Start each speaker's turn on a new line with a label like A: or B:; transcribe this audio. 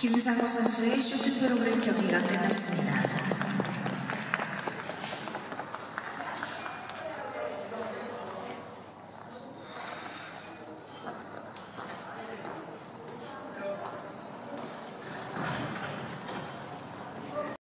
A: 김상호 선수의 쇼트 프로그램 경기가 끝났습니다.